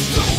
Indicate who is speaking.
Speaker 1: It's